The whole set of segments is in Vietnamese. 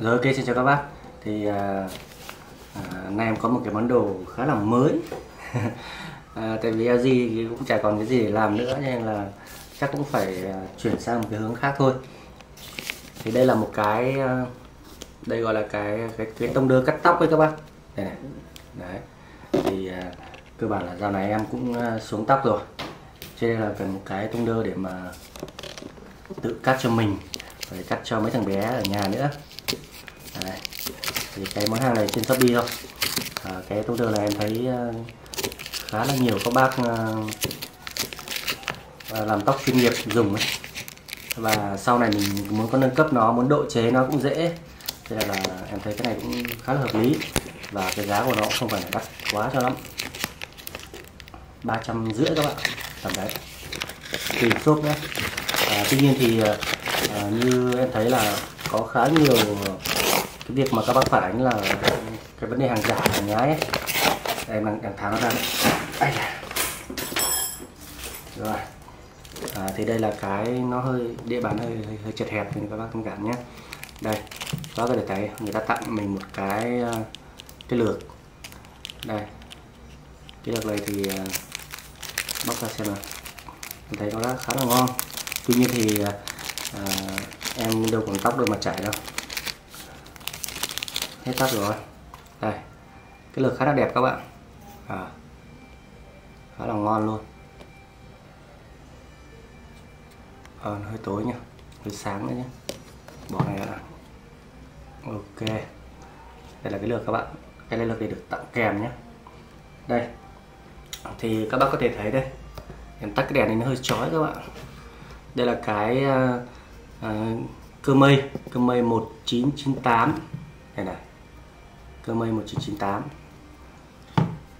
Rồi ok xin chào các bác. Thì à, à, nay em có một cái món đồ khá là mới. À, Tại vì LG thì cũng chả còn cái gì để làm nữa Nên là chắc cũng phải à, chuyển sang một cái hướng khác thôi. Thì đây là một cái à, Đây gọi là cái cái, cái tông đơ cắt tóc ấy các bác. Đây này. Đấy. Thì à, cơ bản là dạo này em cũng à, xuống tóc rồi. Cho nên là cần một cái tông đơ để mà tự cắt cho mình phải cắt cho mấy thằng bé ở nhà nữa. Đấy. thì cái món hàng này trên shopee thôi à, cái tông đơ này em thấy à, khá là nhiều các bác à, à, làm tóc chuyên nghiệp dùng ấy. và sau này mình muốn có nâng cấp nó muốn độ chế nó cũng dễ thế là, là em thấy cái này cũng khá là hợp lý và cái giá của nó cũng không phải là đắt quá cho lắm ba trăm rưỡi các bạn tầm đấy tùy shop đấy. à, tuy nhiên thì à, như em thấy là có khá nhiều cái việc mà các bác phản ánh là cái vấn đề hàng giả hàng nhái ấy. em đang đang tháo nó ra đây rồi. À, thì đây là cái nó hơi địa bàn hơi hơi, hơi chật hẹp thì các bác thông cảm nhé. Đây đó là để thấy người ta tặng mình một cái à, cái lược. Đây. Cái lược này thì à, bóc ra xem nào. Mình thấy nó khá là ngon. Tuy nhiên thì à, à em đâu còn tóc đâu mà chảy đâu. Hết tóc rồi. Đây. Cái lược khá là đẹp các bạn. À, khá là ngon luôn. À, hơi tối nhá. Hơi sáng nữa nhé bỏ này đã. Ok. Đây là cái lược các bạn. Cái lược này được tặng kèm nhé đây. Thì các bác có thể thấy đây. Em tắt cái đèn này nó hơi chói các bạn. Đây là cái ờ, uh, cơ mây cơ mây 1998 này này cơ mây 1998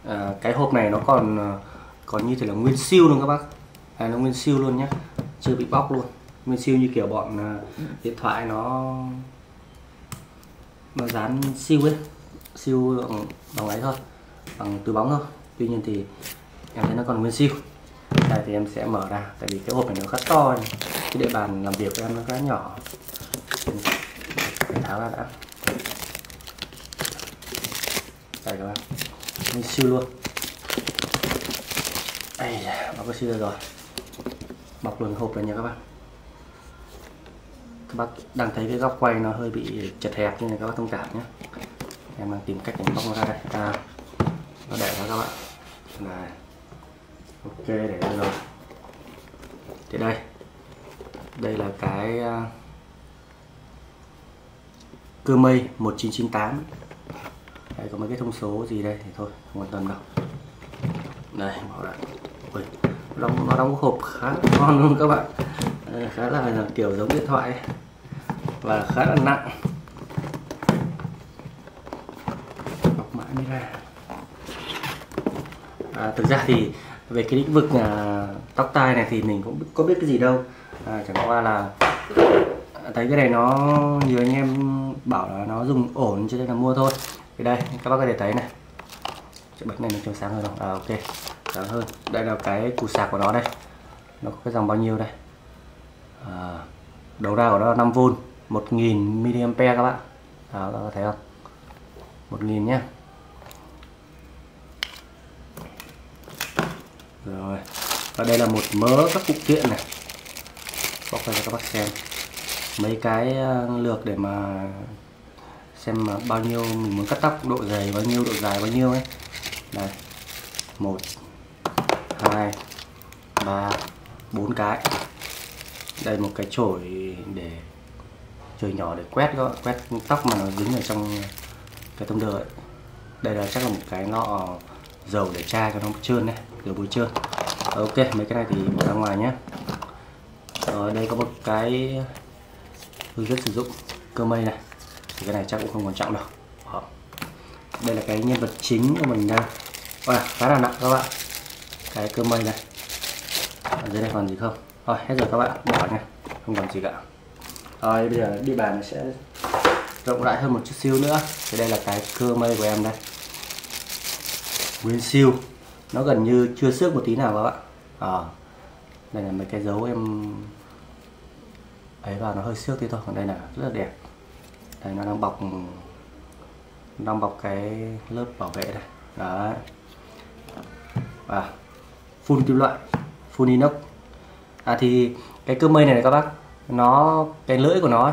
à, cái hộp này nó còn à, còn như thế là nguyên siêu luôn các bác. À, nó nguyên siêu luôn nhé chưa bị bóc luôn. Nguyên siêu như kiểu bọn uh, điện thoại nó nó dán siêu ấy siêu bằng ấy thôi bằng túi bóng thôi. Tuy nhiên thì em thấy nó còn nguyên siêu. Đây thì em sẽ mở ra tại vì cái hộp này nó khá to này cái địa bàn làm việc của em nó khá nhỏ. Mình tháo ra đã. Đây các bạn. Mình siêu luôn. Đây nó có siêu rồi. Bọc luôn hộp này nha các bạn. Các bác đang thấy cái góc quay nó hơi bị chật hẹp nên các bác thông cảm nhé. Em đang tìm cách để bóc nó ra đây. À, nó để ra các bạn. Này. Ok để đây rồi. Thì đây đây là cái à, uh, cơ mây 1998 đây có mấy cái thông số gì đây? Thì thôi không quan tâm đâu. Đây bảo là Ui, nó, nó đóng hộp khá ngon luôn các bạn. Đây, khá là kiểu giống điện thoại và khá là nặng. Bọc mãi mới ra. À, thực ra thì về cái lĩnh vực à, tóc tai này thì mình cũng có biết cái gì đâu. À, chẳng qua là thấy cái này nó nhiều anh em bảo là nó dùng ổn cho nên là mua thôi. Thì đây các bác có thể thấy này. Cái bánh này nó chiếu sáng hơn không? À ok sáng hơn. Đây là cái củ sạc của nó đây. Nó có cái dòng bao nhiêu đây? À, đầu ra của nó là 5V 1000 mAh các bạn. À, các bạn thấy không? 1000 nhé rồi. Và đây là một mớ các phụ kiện này. Bóc ra cho các bác xem. Mấy cái ờ, lược để mà xem mà bao nhiêu mình muốn cắt tóc, độ dày bao nhiêu, độ dài bao nhiêu ấy. Đây. Một, hai, ba, bốn cái. Đây một cái chổi để chổi nhỏ để quét đó quét tóc mà nó dính ở trong cái tông đời đây là chắc là một cái lọ dầu để tra cho nó trơn này kiểu buổi trưa. Ờ, ok mấy cái này thì bỏ ra ngoài nhé. Rồi đây có một cái hướng dẫn sử dụng cơ mây này. Thì cái này chắc cũng không quan trọng đâu. Đó. đây là cái nhân vật chính của mình đây wow, khá là nặng các bạn. Cái cơ mây này. Ở dưới đây còn gì không? Rồi hết rồi các bạn. Bỏ nha. Không còn gì cả. Rồi bây giờ đi bàn nó sẽ rộng rãi hơn một chút xíu nữa. Thì đây là cái cơ mây của em đây. Nguyên siêu nó gần như chưa xước một tí nào các bạn à, đây là mấy cái dấu em ấy vào nó hơi xước tí thôi. Còn đây là rất là đẹp. Đây nó đang bọc đang bọc cái lớp bảo vệ đây. Đấy. À, phun kim loại phun inox. À thì cái cơ mây này này các bác nó cái lưỡi của nó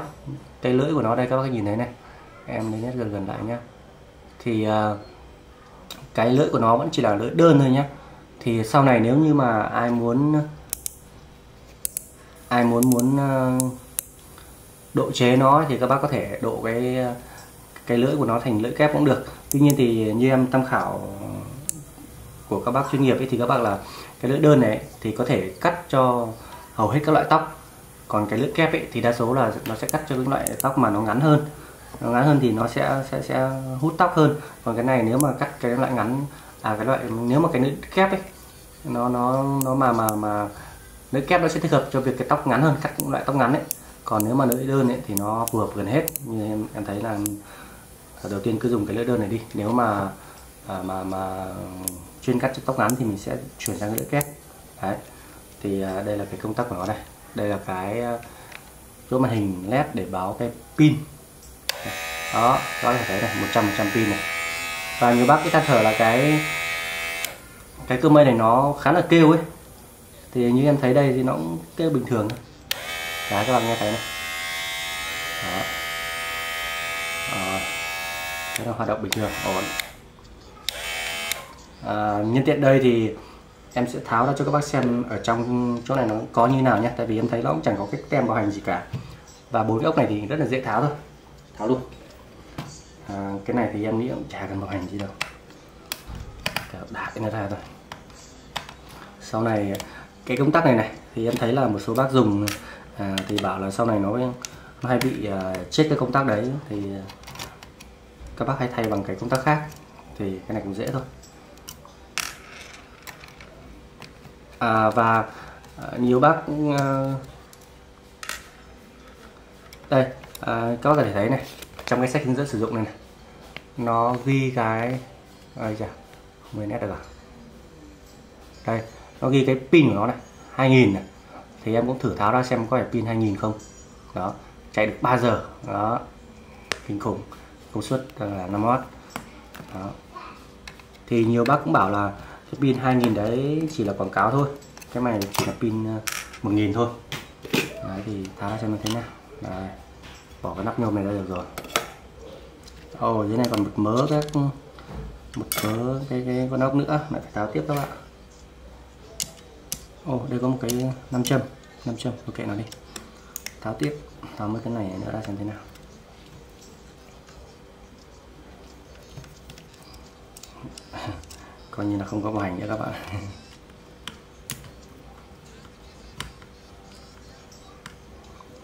cái lưỡi của nó đây các bác nhìn thấy này. Em lấy nét gần gần lại nhá. Thì uh, cái lưỡi của nó vẫn chỉ là lưỡi đơn thôi nhé thì sau này nếu như mà ai muốn ai muốn muốn ờ, độ chế nó thì các bác có thể độ cái cái lưỡi của nó thành lưỡi kép cũng được. Tuy nhiên thì như em tham khảo của các bác chuyên nghiệp ấy thì các bác là cái lưỡi đơn này thì có thể cắt cho hầu hết các loại tóc. Còn cái lưỡi kép ấy thì đa số là nó sẽ cắt cho những loại tóc mà nó ngắn hơn ngắn hơn thì nó sẽ sẽ sẽ hút tóc hơn. Còn cái này nếu mà cắt cái loại ngắn à cái loại nếu mà cái lưỡi kép ấy nó nó nó mà mà mà lưỡi kép nó sẽ thích hợp cho việc cái tóc ngắn hơn cắt cũng loại tóc ngắn ấy. Còn nếu mà lưỡi đơn ấy thì nó phù hợp gần hết. Như em em thấy là đầu tiên cứ dùng cái lưỡi đơn này đi. Nếu mà à, mà mà chuyên cắt tóc ngắn thì mình sẽ chuyển sang lưỡi kép. Đấy. Thì à, đây là cái công tắc của nó đây. Đây là cái à, chỗ màn hình led để báo cái pin đó có thể thấy này 100 trăm pin này. Và như bác cái than thở là cái cái cơ mây này nó khá là kêu ấy. Thì như em thấy đây thì nó cũng kêu bình thường cả Đấy các bạn nghe thấy này. Đó. À, nó hoạt động bình thường ổn. À, nhân tiện đây thì em sẽ tháo ra cho các bác xem ở trong chỗ này nó có như nào nhé. Tại vì em thấy nó cũng chẳng có cái tem bảo hành gì cả. Và bốn cái ốc này thì rất là dễ tháo thôi tháo luôn à, cái này thì em nghĩ cũng chả cần bảo hành gì đâu. Đạp cái nó ra rồi sau này cái công tắc này này thì em thấy là một số bác dùng à, thì bảo là sau này nó, nó hay bị à, chết cái công tắc đấy thì các bác hay thay bằng cái công tắc khác thì cái này cũng dễ thôi. À, và à, nhiều bác à, đây à, các bạn có thể thấy này trong cái sách hướng dẫn sử dụng này, này nó ghi cái ơi chà 10 nét được à đây nó ghi cái pin của nó này 2000 này. Thì em cũng thử tháo ra xem có phải pin 2000 không. Đó chạy được 3 giờ. Đó kinh khủng công suất à, là 5W đó. Thì nhiều bác cũng bảo là cái pin 2000 đấy chỉ là quảng cáo thôi cái này chỉ là pin à, 1000 thôi. Đấy thì tháo ra xem nó thế nào. Đấy bỏ cái nắp nhôm này ra được rồi. Ồ oh, dưới này còn một mớ các một mớ cái cái con ốc nữa lại phải tháo tiếp các bạn. Ồ oh, đây có một cái nam châm nam châm ok nó đi. Tháo tiếp tháo mấy cái này nữa ra xem thế nào. Coi như là không có bảo hành nữa các bạn.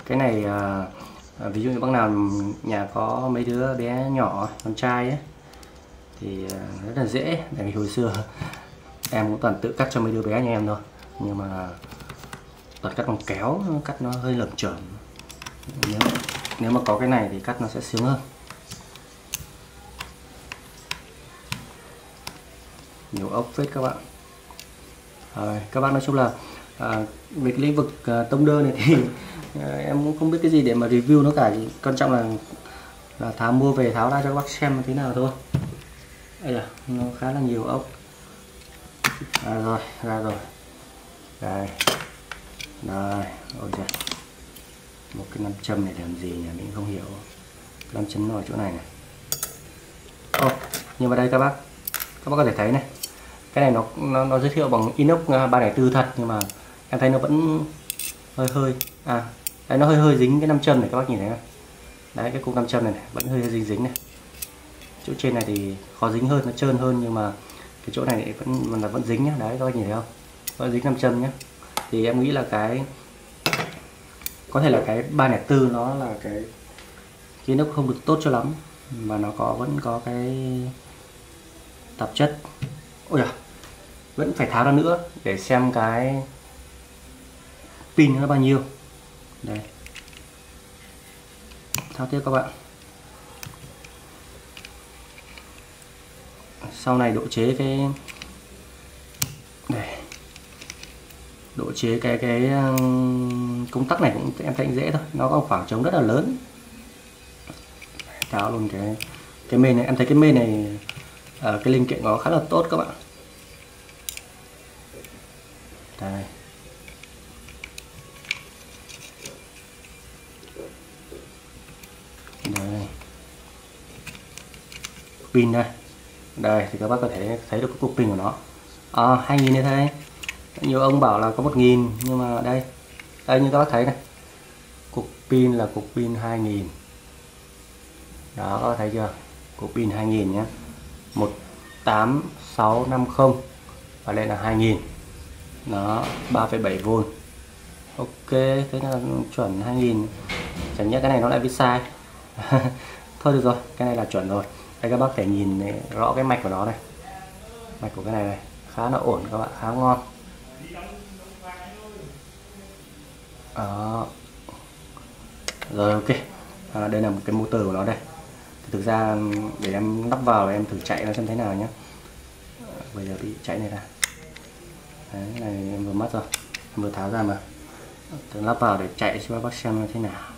Cái này à, à, ví dụ như bác nào nhà có mấy đứa bé nhỏ con trai ấy thì à, rất là dễ tại vì hồi xưa em cũng toàn tự cắt cho mấy đứa bé nhà em thôi. Nhưng mà toàn cắt bằng kéo cắt nó hơi lởm chởm. Nếu nếu mà có cái này thì cắt nó sẽ sướng hơn. Nhiều ốc phết các bạn. À, các bạn nói chung là à, về cái lĩnh vực à, tông đơn này thì Ờ, em cũng không biết cái gì để mà review nó cả. Quan trọng là là tháo mua về tháo ra cho các bác xem thế nào thôi. Đây là nó khá là nhiều ốc. À, rồi ra rồi. Đây. Đây ôi trời một cái nam châm này làm gì nhỉ? Mình không hiểu. Nam châm nó ở chỗ này này. Ô nhưng mà đây các bác. Các bác có thể thấy này. Cái này nó nó, nó giới thiệu bằng inox à, 304 thật nhưng mà em thấy nó vẫn hơi hơi. À đấy nó hơi hơi dính cái nam châm này các bác nhìn thấy không? Đấy cái cục nam châm này, này vẫn hơi, hơi dính dính này. Chỗ trên này thì khó dính hơn nó trơn hơn nhưng mà cái chỗ này vẫn là vẫn dính nhá. Đấy các bác nhìn thấy không? Vẫn dính nam châm nhá, thì em nghĩ là cái có thể là cái 304 nó là cái cái nó không được tốt cho lắm mà nó có vẫn có cái tạp chất. Ôi à vẫn phải tháo ra nữa để xem cái pin nó bao nhiêu đây. Thao tiếp các bạn. Sau này độ chế cái đây. Độ chế cái cái công tắc này cũng em thấy dễ thôi. Nó có khoảng trống rất là lớn. Tháo luôn cái cái mê này. Em thấy cái mê này ờ, cái linh kiện nó khá là tốt các bạn. Đây. Pin đây. Đây thì các bác có thể thấy được cái cục pin của nó. À, 2000 như thế này nhiều ông bảo là có 1000 nhưng mà đây đây như các bác thấy này. Cục pin là cục pin 2000 đó có thấy chưa? Cục pin 2000 nhé. 18650 và đây là 2000 nó 3,7V ok thế là chuẩn 2000 chẳng nhẽ cái này nó lại viết sai. Thôi được rồi cái này là chuẩn rồi đây các bác thể nhìn rõ cái mạch của nó này. Mạch của cái này này khá là ổn các bạn khá ngon. Đó. Rồi ok. À, đây là một cái motor của nó đây. Thực ra để em lắp vào em thử chạy nó xem thế nào nhé bây giờ bị chạy này ra. Đấy này em vừa mất rồi. Em vừa tháo ra mà. Tôi lắp vào để chạy cho các bác xem nó thế nào.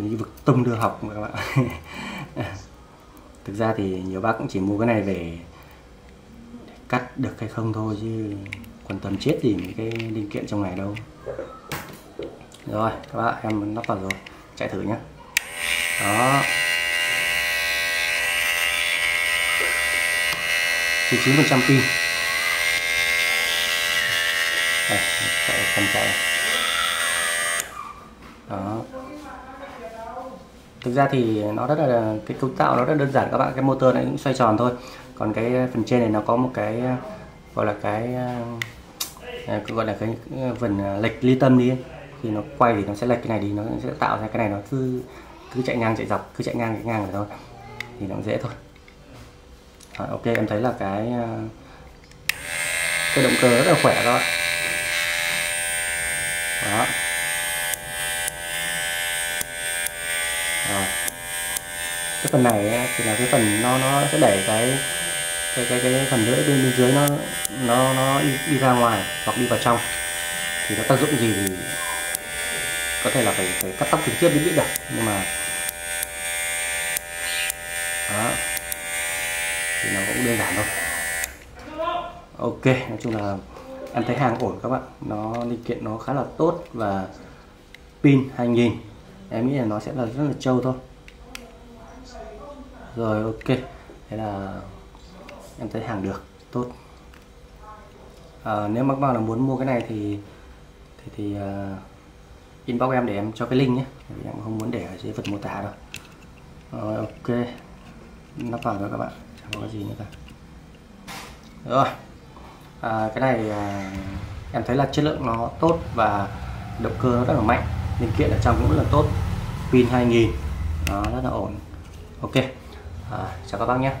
Cái lĩnh vực tung đưa học các bạn thực ra thì nhiều bác cũng chỉ mua cái này về để cắt được hay không thôi, chứ quan tâm chết gì mấy cái linh kiện trong này đâu. Rồi, các bạn em lắp vào rồi, chạy thử nhé đó. 99 phần trăm pin. Đây, chạy phần chạy. Đó thực ra thì nó rất là cái cấu tạo nó rất đơn giản các bạn cái motor này cũng xoay tròn thôi. Còn cái phần trên này nó có một cái gọi là cái à, gọi là cái phần à, lệch ly tâm đi thì nó quay thì nó sẽ lệch cái này đi nó sẽ tạo ra cái này nó cứ cứ chạy ngang chạy dọc cứ chạy ngang chạy ngang rồi thôi. Thì nó dễ thôi. À, ok em thấy là cái à, cái động cơ rất là khỏe các bạn. Đó. Cái phần này thì là cái phần nó nó sẽ đẩy cái cái cái cái phần lưỡi bên, bên dưới nó nó nó đi, đi ra ngoài hoặc đi vào trong. Thì nó tác dụng gì thì có thể là phải phải cắt tóc trực tiếp mới biết được nhưng mà đó. Thì nó cũng đơn giản thôi. Ok nói chung là em thấy hàng ổn các bạn. Nó linh kiện nó khá là tốt và pin 2000 em nghĩ là nó sẽ là rất là trâu thôi rồi ok. Thế là em thấy hàng được. Tốt. À, nếu các bạn là muốn mua cái này thì thì, thì uh, inbox em để em cho cái link nhé. Vì em không muốn để ở dưới phần mô tả đâu. Rồi ok. Lắp vào rồi các bạn. Chẳng có gì nữa cả. Rồi. À, cái này à, em thấy là chất lượng nó tốt và động cơ nó rất là mạnh. Linh kiện ở trong cũng rất là tốt. Pin 2000 nó rất là ổn. Ok à, chào các bác nhé.